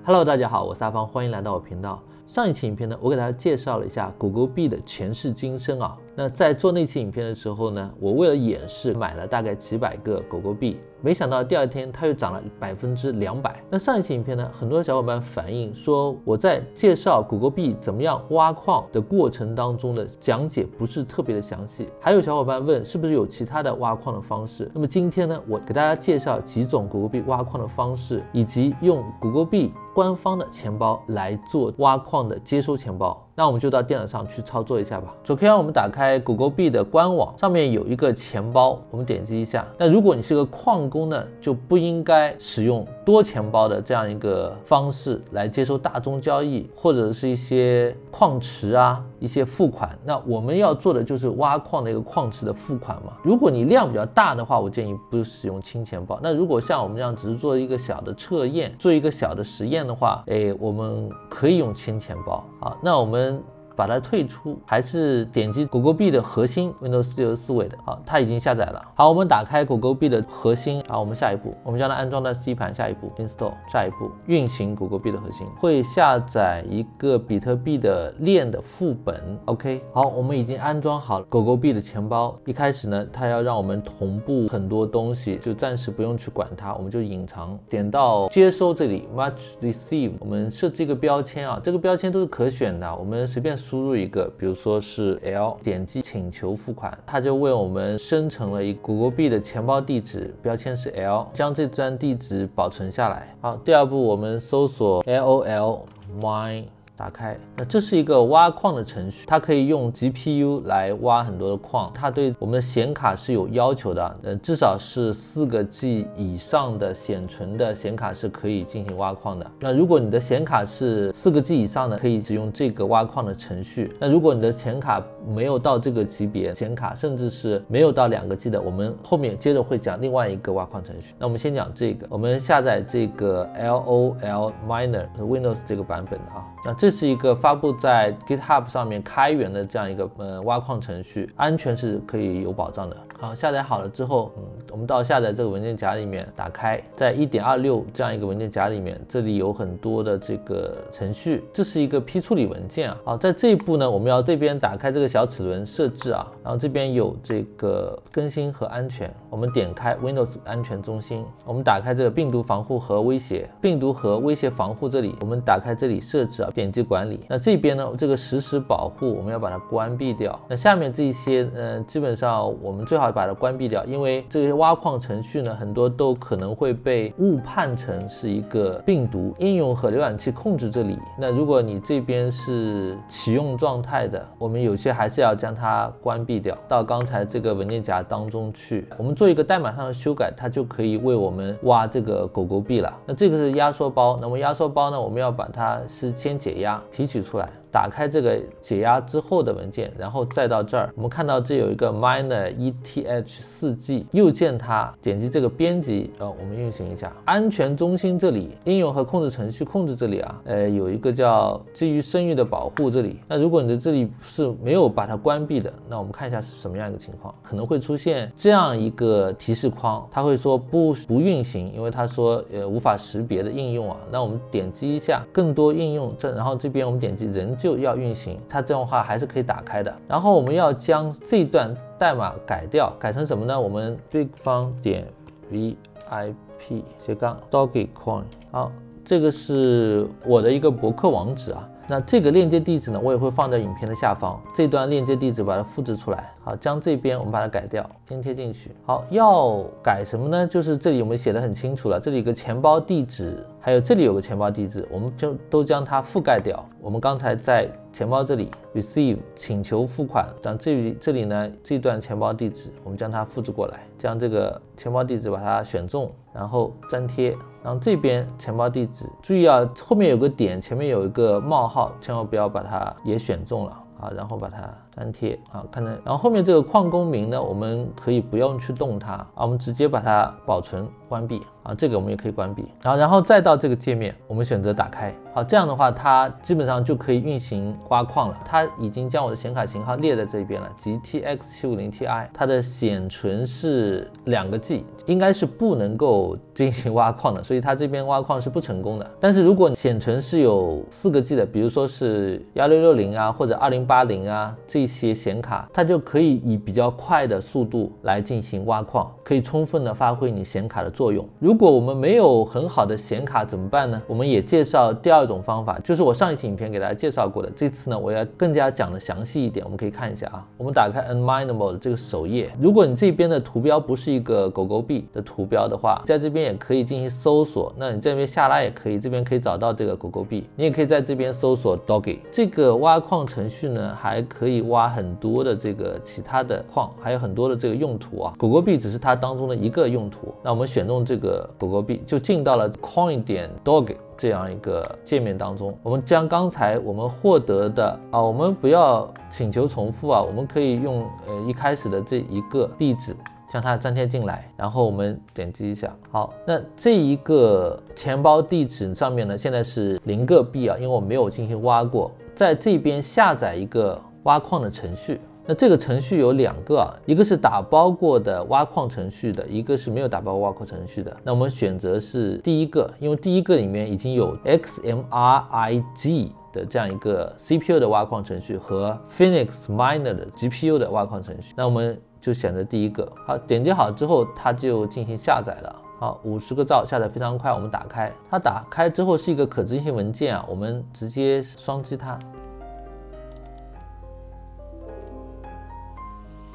Hello，大家好，我是阿芳，欢迎来到我频道。上一期影片呢，我给大家介绍了一下狗狗币的前世今生啊。那在做那期影片的时候呢，我为了演示，买了大概几百个狗狗币，没想到第二天它又涨了百分之两百。那上一期影片呢，很多小伙伴反映说我在介绍狗狗币怎么样挖矿的过程当中的讲解不是特别的详细，还有小伙伴问是不是有其他的挖矿的方式。那么今天呢，我给大家介绍几种狗狗币挖矿的方式，以及用狗狗币官方的钱包来做挖矿的接收钱包。那我们就到电脑上去操作一下吧。首先，我们打开 Google 币的官网，上面有一个钱包，我们点击一下。那如果你是个矿工呢，就不应该使用多钱包的这样一个方式来接收大宗交易，或者是一些矿池啊、一些付款。那我们要做的就是挖矿的一个矿池的付款嘛。如果你量比较大的话，我建议不使用轻钱包。那如果像我们这样只是做一个小的测验，做一个小的实验的话，哎，我们可以用轻钱包啊。那我们。把它退出，还是点击狗狗币的核心 Windows 六十四位的，好，它已经下载了。好，我们打开狗狗币的核心，好，我们下一步，我们将它安装在 C 盘，下一步 Install，下一步运行狗狗币的核心，会下载一个比特币的链的副本。OK，好，我们已经安装好了狗狗币的钱包。一开始呢，它要让我们同步很多东西，就暂时不用去管它，我们就隐藏。点到接收这里，Much Receive，我们设置一个标签啊，这个标签都是可选的，我们随便。输入一个，比如说是 L，点击请求付款，它就为我们生成了一个狗狗币的钱包地址，标签是 L，将这段地址保存下来。好，第二步我们搜索 LOL mine。打开，那这是一个挖矿的程序，它可以用 GPU 来挖很多的矿，它对我们的显卡是有要求的，呃，至少是四个 G 以上的显存的显卡是可以进行挖矿的。那如果你的显卡是四个 G 以上的，可以使用这个挖矿的程序。那如果你的显卡没有到这个级别，显卡甚至是没有到两个 G 的，我们后面接着会讲另外一个挖矿程序。那我们先讲这个，我们下载这个 LOL Miner Windows 这个版本的啊，那这。是一个发布在 GitHub 上面开源的这样一个呃挖矿程序，安全是可以有保障的。好，下载好了之后，嗯，我们到下载这个文件夹里面打开，在一点二六这样一个文件夹里面，这里有很多的这个程序，这是一个批处理文件啊。好，在这一步呢，我们要这边打开这个小齿轮设置啊，然后这边有这个更新和安全，我们点开 Windows 安全中心，我们打开这个病毒防护和威胁，病毒和威胁防护这里，我们打开这里设置啊，点击管理。那这边呢，这个实时保护我们要把它关闭掉。那下面这些，嗯，基本上我们最好。把它关闭掉，因为这些挖矿程序呢，很多都可能会被误判成是一个病毒应用和浏览器控制这里。那如果你这边是启用状态的，我们有些还是要将它关闭掉，到刚才这个文件夹当中去。我们做一个代码上的修改，它就可以为我们挖这个狗狗币了。那这个是压缩包，那么压缩包呢，我们要把它是先解压提取出来。打开这个解压之后的文件，然后再到这儿，我们看到这有一个 miner ETH 四 G，右键它点击这个编辑，呃，我们运行一下安全中心这里，应用和控制程序控制这里啊，呃，有一个叫基于声誉的保护这里。那如果你的这里是没有把它关闭的，那我们看一下是什么样一个情况，可能会出现这样一个提示框，它会说不不运行，因为它说呃无法识别的应用啊。那我们点击一下更多应用，这然后这边我们点击人。就要运行，它这样的话还是可以打开的。然后我们要将这段代码改掉，改成什么呢？我们对方点 v i p 斜杠 doggycoin。好，这个是我的一个博客网址啊。那这个链接地址呢，我也会放在影片的下方。这段链接地址把它复制出来，好，将这边我们把它改掉，粘贴进去。好，要改什么呢？就是这里我们写的很清楚了，这里有个钱包地址，还有这里有个钱包地址，我们就都将它覆盖掉。我们刚才在钱包这里 receive 请求付款，但这里这里呢这段钱包地址，我们将它复制过来，将这个钱包地址把它选中，然后粘贴。然后这边钱包地址，注意啊，后面有个点，前面有一个冒号，千万不要把它也选中了啊。然后把它粘贴啊，看到，然后后面这个矿工名呢，我们可以不用去动它啊，我们直接把它保存关闭啊，这个我们也可以关闭，然后然后再到这个界面，我们选择打开，好，这样的话它基本上就可以运行挖矿了，它已经将我的显卡型号列在这边了，GTX 750 Ti，它的显存是两个 G，应该是不能够进行挖矿的，所以它这边挖矿是不成功的。但是如果显存是有四个 G 的，比如说是幺六六零啊或者二零八零啊这一些显卡，它就可以以比较快的速度来进行挖矿，可以充分的发挥你显卡的作用。如果我们没有很好的显卡怎么办呢？我们也介绍第二种方法，就是我上一期影片给大家介绍过的。这次呢，我要更加讲的详细一点，我们可以看一下啊。我们打开 Unminable 的这个首页，如果你这边的图标不是一个狗狗币的图标的话，在这边也可以进行搜索。那你这边下拉也可以，这边可以找到这个狗狗币，你也可以在这边搜索 Doggy 这个挖矿程序呢，还可以挖很多的这个其他的矿，还有很多的这个用途啊。狗狗币只是它当中的一个用途。那我们选中这个狗狗币，就进到了 Coin 点 Dog 这样一个界面当中。我们将刚才我们获得的啊，我们不要请求重复啊，我们可以用呃一开始的这一个地址。将它粘贴进来，然后我们点击一下，好，那这一个钱包地址上面呢，现在是零个币啊，因为我没有进行挖过，在这边下载一个挖矿的程序。那这个程序有两个啊，一个是打包过的挖矿程序的，一个是没有打包挖矿程序的。那我们选择是第一个，因为第一个里面已经有 XMRIG 的这样一个 CPU 的挖矿程序和 Phoenix Miner 的 GPU 的挖矿程序。那我们就选择第一个，好，点击好之后，它就进行下载了。好，五十个兆下载非常快，我们打开，它打开之后是一个可执行文件啊，我们直接双击它。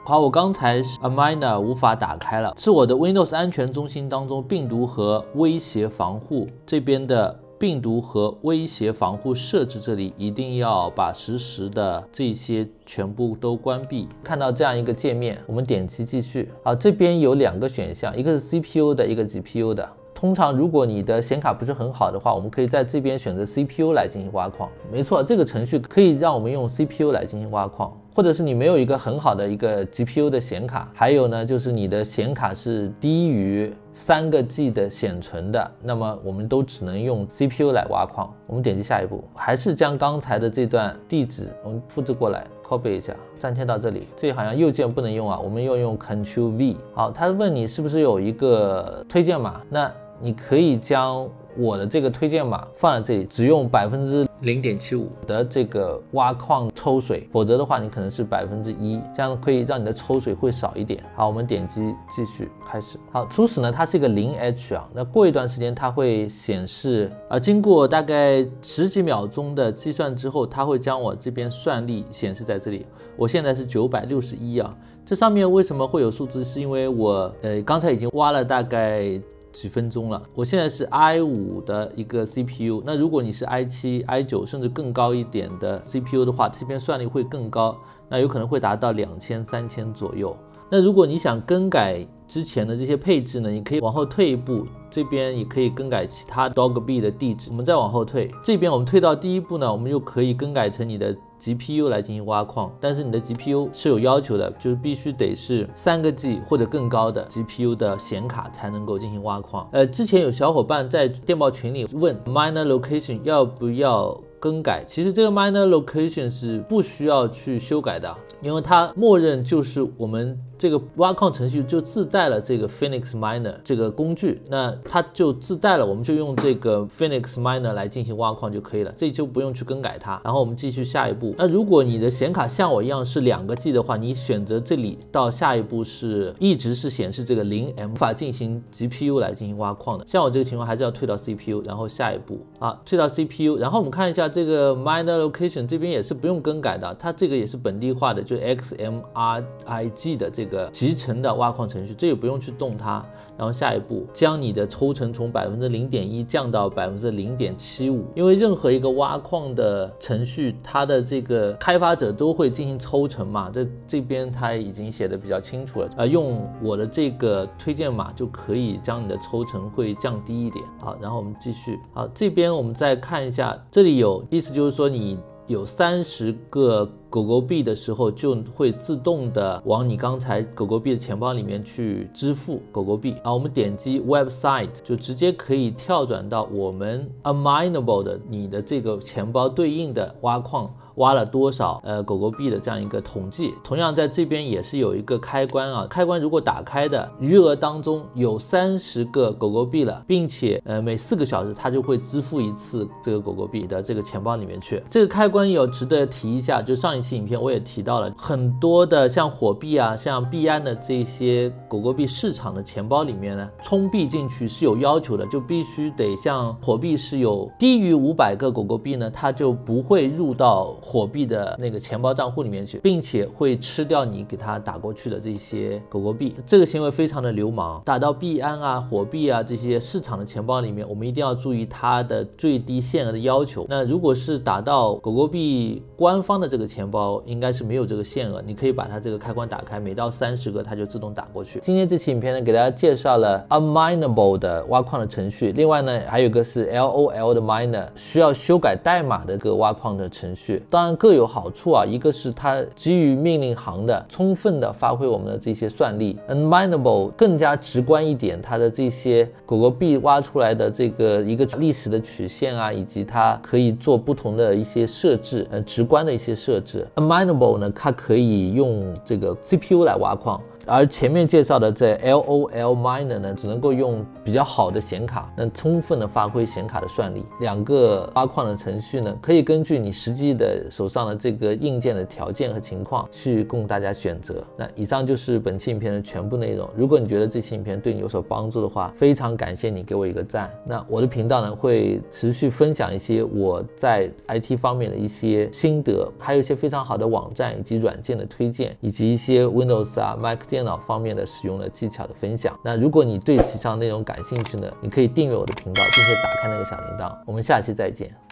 好，我刚才是 Amina 无法打开了，是我的 Windows 安全中心当中病毒和威胁防护这边的。病毒和威胁防护设置，这里一定要把实时的这些全部都关闭。看到这样一个界面，我们点击继续。好，这边有两个选项，一个是 CPU 的，一个 GPU 的。通常如果你的显卡不是很好的话，我们可以在这边选择 CPU 来进行挖矿。没错，这个程序可以让我们用 CPU 来进行挖矿。或者是你没有一个很好的一个 GPU 的显卡，还有呢，就是你的显卡是低于三个 G 的显存的，那么我们都只能用 CPU 来挖矿。我们点击下一步，还是将刚才的这段地址我们复制过来，copy 一下，粘贴到这里。这里好像右键不能用啊，我们要用 Ctrl V。好，他问你是不是有一个推荐码，那你可以将。我的这个推荐码放在这里，只用百分之零点七五的这个挖矿抽水，否则的话你可能是百分之一，这样可以让你的抽水会少一点。好，我们点击继续开始。好，初始呢它是一个零 H 啊，那过一段时间它会显示啊，经过大概十几秒钟的计算之后，它会将我这边算力显示在这里。我现在是九百六十一啊，这上面为什么会有数字？是因为我呃刚才已经挖了大概。几分钟了，我现在是 i 五的一个 CPU，那如果你是 i 七、i 九甚至更高一点的 CPU 的话，这边算力会更高，那有可能会达到两千、三千左右。那如果你想更改之前的这些配置呢，你可以往后退一步，这边也可以更改其他 dog b 的地址。我们再往后退，这边我们退到第一步呢，我们又可以更改成你的。GPU 来进行挖矿，但是你的 GPU 是有要求的，就是必须得是三个 G 或者更高的 GPU 的显卡才能够进行挖矿。呃，之前有小伙伴在电报群里问 Miner Location 要不要更改，其实这个 Miner Location 是不需要去修改的，因为它默认就是我们。这个挖矿程序就自带了这个 Phoenix Miner 这个工具，那它就自带了，我们就用这个 Phoenix Miner 来进行挖矿就可以了，这就不用去更改它。然后我们继续下一步。那如果你的显卡像我一样是两个 G 的话，你选择这里到下一步是一直是显示这个零 M，无法进行 GPU 来进行挖矿的。像我这个情况还是要退到 CPU，然后下一步啊，退到 CPU，然后我们看一下这个 Miner Location 这边也是不用更改的，它这个也是本地化的，就 XMRIG 的这。个一个集成的挖矿程序，这也不用去动它。然后下一步，将你的抽成从百分之零点一降到百分之零点七五。因为任何一个挖矿的程序，它的这个开发者都会进行抽成嘛。这这边它已经写的比较清楚了，啊，用我的这个推荐码就可以将你的抽成会降低一点。好，然后我们继续。好，这边我们再看一下，这里有意思就是说你有三十个。狗狗币的时候，就会自动的往你刚才狗狗币的钱包里面去支付狗狗币。啊，我们点击 website 就直接可以跳转到我们 Aminable 的你的这个钱包对应的挖矿。挖了多少呃狗狗币的这样一个统计，同样在这边也是有一个开关啊，开关如果打开的余额当中有三十个狗狗币了，并且呃每四个小时它就会支付一次这个狗狗币的这个钱包里面去。这个开关有值得提一下，就上期影片我也提到了很多的像火币啊、像币安的这些狗狗币市场的钱包里面呢，充币进去是有要求的，就必须得像火币是有低于五百个狗狗币呢，它就不会入到。火币的那个钱包账户里面去，并且会吃掉你给它打过去的这些狗狗币，这个行为非常的流氓。打到币安啊、火币啊这些市场的钱包里面，我们一定要注意它的最低限额的要求。那如果是打到狗狗币官方的这个钱包，应该是没有这个限额，你可以把它这个开关打开，每到三十个它就自动打过去。今天这期影片呢，给大家介绍了 Unminable 的挖矿的程序，另外呢，还有个是 LOL 的 Miner，需要修改代码的个挖矿的程序。当然各有好处啊，一个是它基于命令行的，充分的发挥我们的这些算力。Unminable 更加直观一点，它的这些狗狗币挖出来的这个一个历史的曲线啊，以及它可以做不同的一些设置，呃，直观的一些设置。Aminable 呢，它可以用这个 CPU 来挖矿。而前面介绍的这 LOL Miner 呢，只能够用比较好的显卡，能充分的发挥显卡的算力。两个挖矿的程序呢，可以根据你实际的手上的这个硬件的条件和情况去供大家选择。那以上就是本期影片的全部内容。如果你觉得这期影片对你有所帮助的话，非常感谢你给我一个赞。那我的频道呢，会持续分享一些我在 IT 方面的一些心得，还有一些非常好的网站以及软件的推荐，以及一些 Windows 啊、Mac。电脑方面的使用的技巧的分享。那如果你对以上内容感兴趣呢，你可以订阅我的频道，并且打开那个小铃铛。我们下期再见。